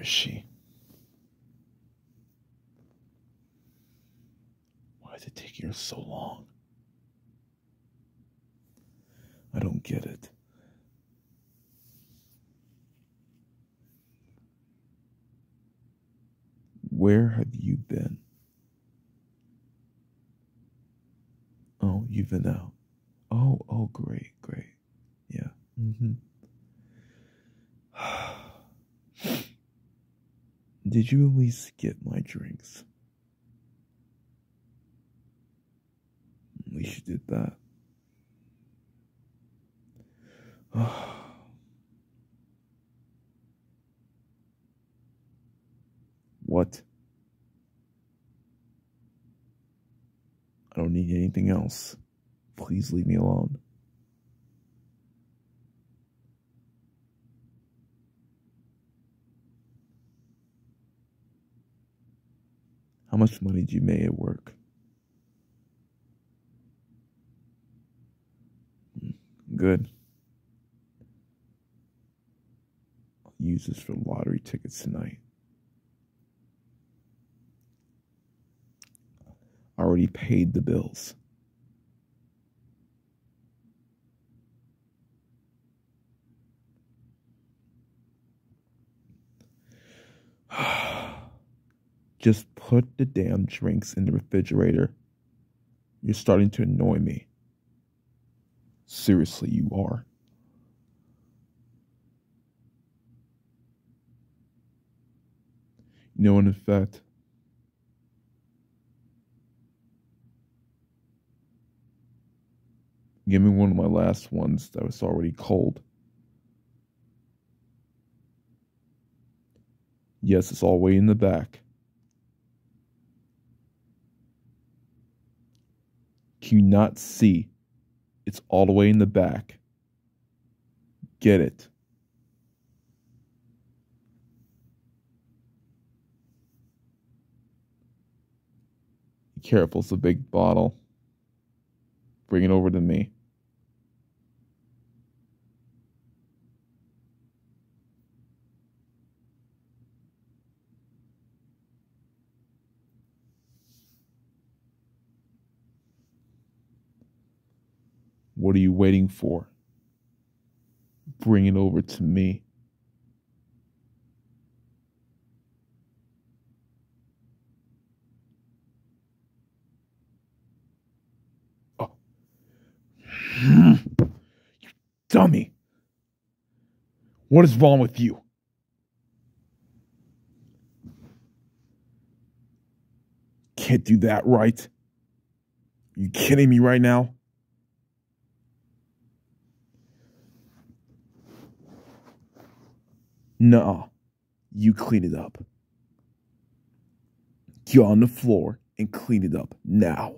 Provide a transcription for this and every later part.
Where is she? Why is it taking her so long? I don't get it. Where have you been? Oh, you've been out. Oh, oh, great, great. Yeah. Mm-hmm. Did you at least get my drinks? At least you did that. what? I don't need anything else. Please leave me alone. How much money did you make at work? Hmm, good. I'll use this for lottery tickets tonight. I already paid the bills. Just put the damn drinks in the refrigerator. You're starting to annoy me. Seriously, you are. You know, in fact, give me one of my last ones that was already cold. Yes, it's all way in the back. Can you not see? It's all the way in the back. Get it. Be careful, it's a big bottle. Bring it over to me. What are you waiting for? Bring it over to me. Oh. you dummy. What is wrong with you? Can't do that, right? Are you kidding me right now? Nuh You clean it up. Get on the floor and clean it up now.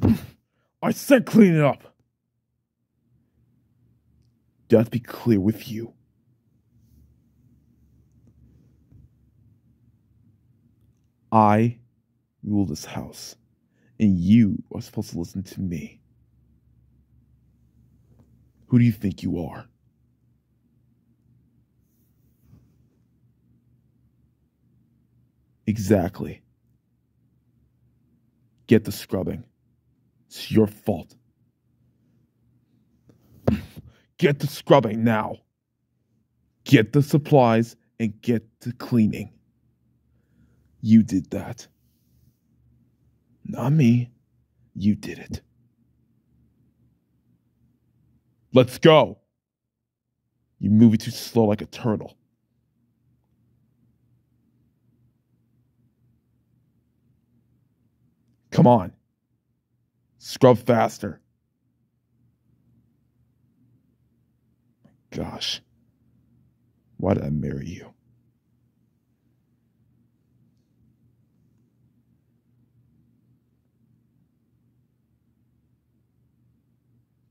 I said clean it up. Just be clear with you. I rule this house, and you are supposed to listen to me. Who do you think you are? Exactly. Get the scrubbing. It's your fault. Get the scrubbing now. Get the supplies and get the cleaning. You did that. Not me. You did it. Let's go. You move it too slow like a turtle. Come on. Scrub faster. Gosh. Why did I marry you?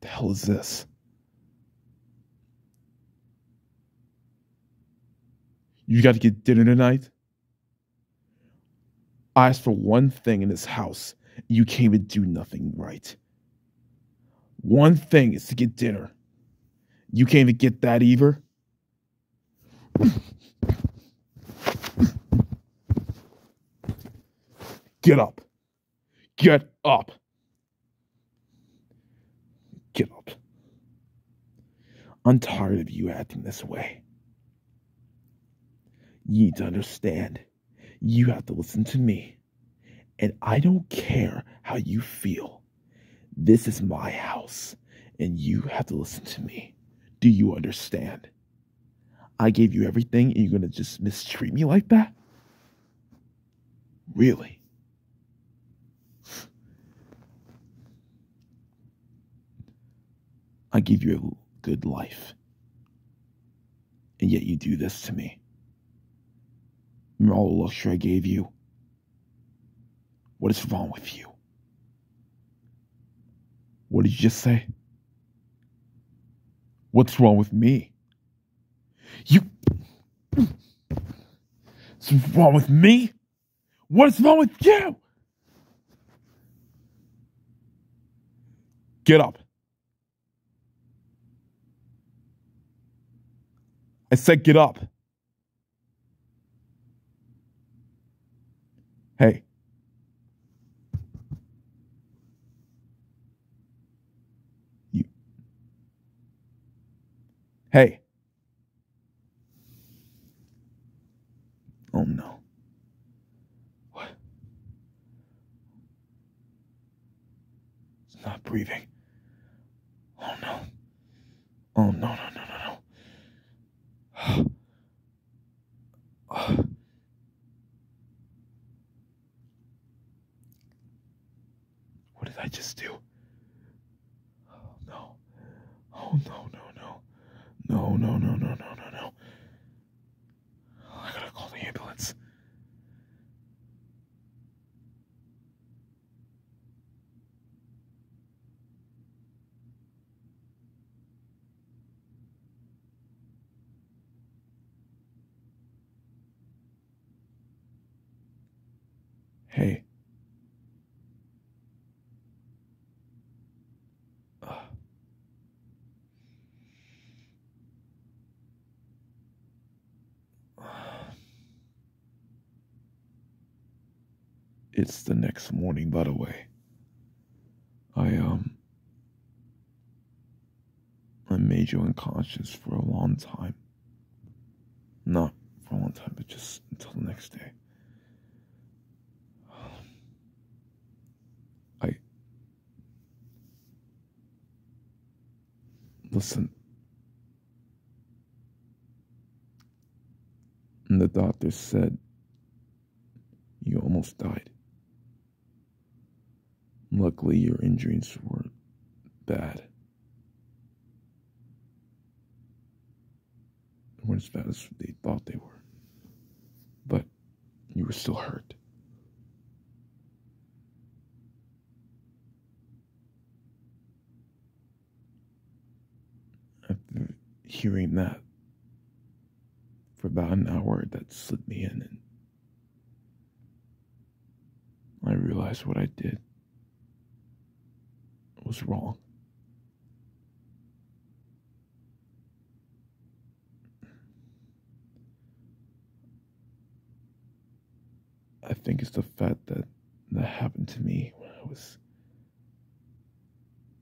The hell is this? You got to get dinner tonight? I asked for one thing in this house. You came and do nothing right. One thing is to get dinner. You can't even get that either. Get up. Get up. Get up. I'm tired of you acting this way. You need to understand. You have to listen to me. And I don't care how you feel. This is my house, and you have to listen to me. Do you understand? I gave you everything, and you're going to just mistreat me like that? Really? I give you a good life. And yet you do this to me. All the luxury I gave you? What is wrong with you? What did you just say? What's wrong with me? You. What's wrong with me? What's wrong with you? Get up. I said, get up. Hey. You. Hey. Oh no. What? It's not breathing. Oh no. Oh no, no, no. What did I just do? Oh no. Oh no, no, no. No, no, no, no, no, no, no. I gotta call the ambulance. Hey. It's the next morning, by the way. I, um, I made you unconscious for a long time. Not for a long time, but just until the next day. Listen. And the doctor said you almost died. Luckily, your injuries weren't bad. They weren't as bad as they thought they were. But you were still hurt. After hearing that, for about an hour, that slipped me in, and I realized what I did was wrong. I think it's the fact that that happened to me when I was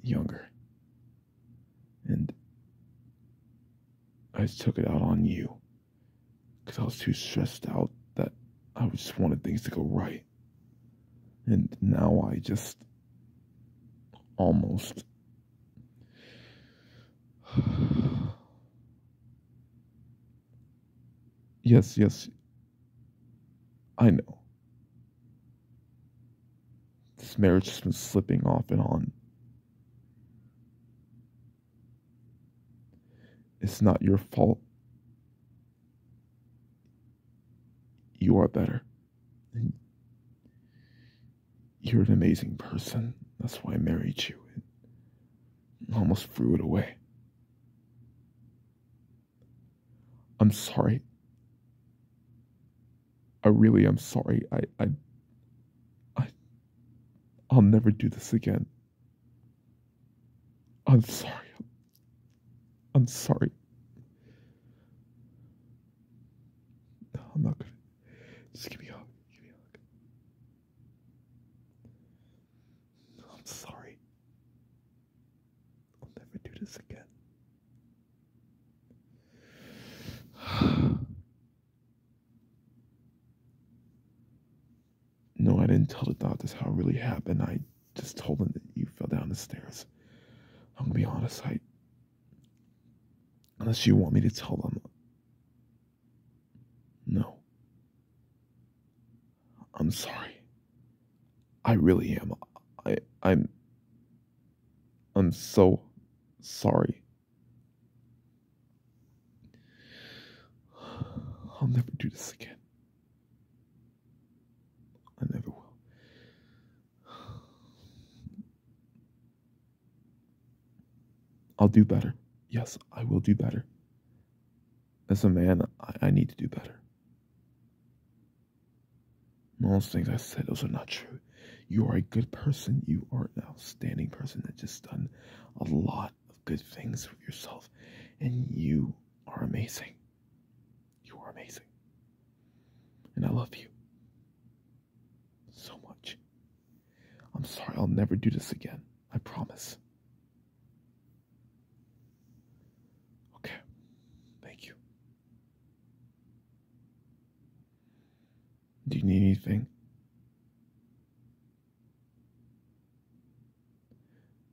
younger. And I took it out on you because I was too stressed out that I just wanted things to go right. And now I just almost. yes, yes. I know. This marriage has been slipping off and on. It's not your fault. You are better. You're an amazing person. That's why I married you. I almost threw it away. I'm sorry. I really am sorry. I, I, I, I'll never do this again. I'm sorry. I'm sorry. No, I'm not gonna. Just give me a hug. Give me a hug. I'm sorry. I'll never do this again. No, I didn't tell the doctors how it really happened. I just told them that you fell down the stairs. I'm gonna be honest, I unless you want me to tell them. No. I'm sorry. I really am. I I'm I'm so sorry. I'll never do this again. I never will. I'll do better. Yes, I will do better. As a man, I, I need to do better. Most things I said, those are not true. You are a good person. You are an outstanding person that just done a lot of good things for yourself. And you are amazing. You are amazing. And I love you so much. I'm sorry, I'll never do this again. I promise. Okay. Thank you. Do you need anything?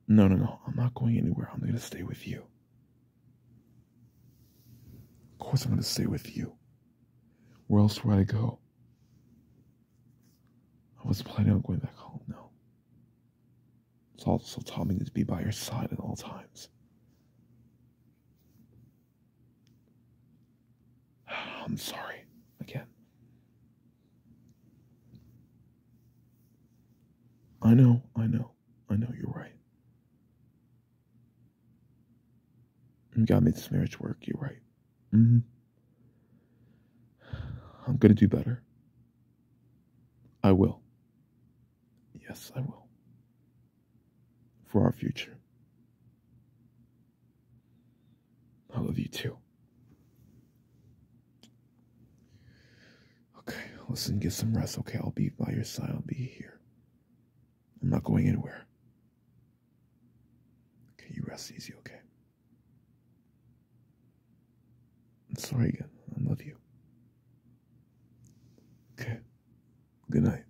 No, no, no. I'm not going anywhere. I'm going to stay with you. Of course, I'm going to stay with you. Where else would I go? I was planning on going back home, no. It's also taught me to be by your side at all times. I'm sorry again. I know, I know, I know you're right. You gotta make this marriage work, you're right. Mm-hmm. I'm gonna do better. I will. Yes, I will. For our future. I love you too. Okay, listen, get some rest, okay? I'll be by your side, I'll be here. I'm not going anywhere. Okay, you rest easy, okay? I'm sorry again. I love you. Okay. Good night.